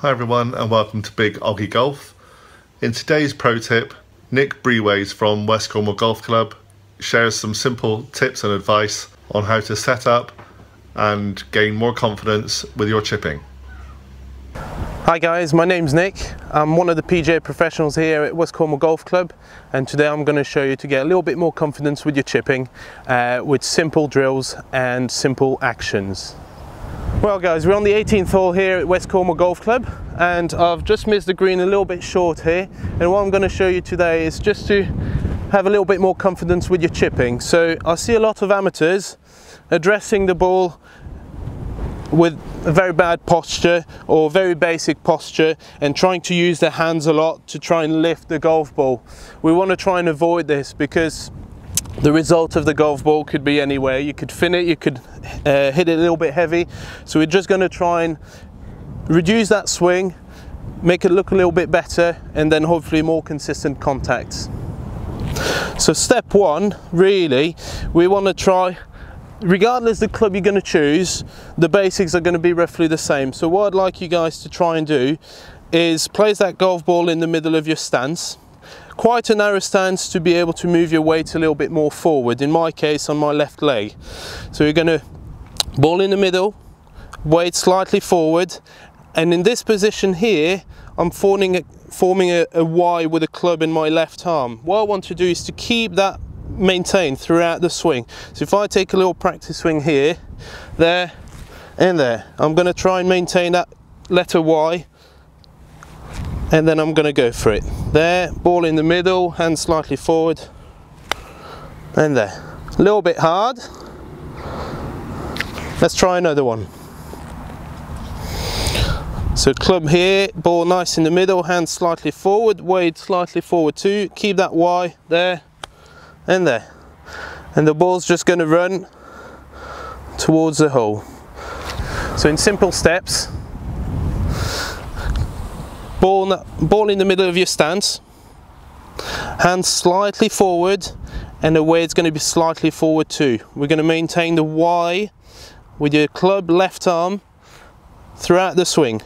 Hi everyone and welcome to Big Oggie Golf. In today's pro tip, Nick Brewaeys from West Cornwall Golf Club shares some simple tips and advice on how to set up and gain more confidence with your chipping. Hi guys, my name's Nick. I'm one of the PGA professionals here at West Cornwall Golf Club and today I'm going to show you to get a little bit more confidence with your chipping uh, with simple drills and simple actions. Well guys, we're on the 18th hole here at West Cornwall Golf Club and I've just missed the green a little bit short here and what I'm going to show you today is just to have a little bit more confidence with your chipping. So I see a lot of amateurs addressing the ball with a very bad posture or very basic posture and trying to use their hands a lot to try and lift the golf ball. We want to try and avoid this because the result of the golf ball could be anywhere. You could fin it, you could uh, hit it a little bit heavy. So we're just going to try and reduce that swing, make it look a little bit better, and then hopefully more consistent contacts. So step one, really, we want to try, regardless of the club you're going to choose, the basics are going to be roughly the same. So what I'd like you guys to try and do is place that golf ball in the middle of your stance quite a narrow stance to be able to move your weight a little bit more forward, in my case on my left leg. So you're going to ball in the middle, weight slightly forward, and in this position here, I'm forming a, forming a, a Y with a club in my left arm. What I want to do is to keep that maintained throughout the swing. So if I take a little practice swing here, there, and there, I'm going to try and maintain that letter Y and then I'm going to go for it. There, ball in the middle, hand slightly forward, and there. A little bit hard. Let's try another one. So club here, ball nice in the middle, hand slightly forward, weight slightly forward too. Keep that Y there and there. And the ball's just going to run towards the hole. So in simple steps, ball, ball in the middle of your stance, hands slightly forward and the weight's going to be slightly forward too. We're going to maintain the Y with your club left arm throughout the swing.